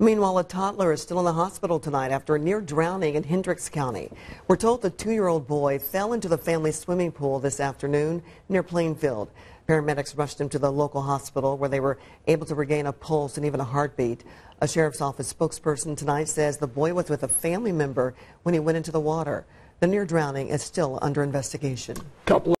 Meanwhile, a toddler is still in the hospital tonight after a near drowning in Hendricks County. We're told the two-year-old boy fell into the family swimming pool this afternoon near Plainfield. Paramedics rushed him to the local hospital where they were able to regain a pulse and even a heartbeat. A sheriff's office spokesperson tonight says the boy was with a family member when he went into the water. The near drowning is still under investigation. Couple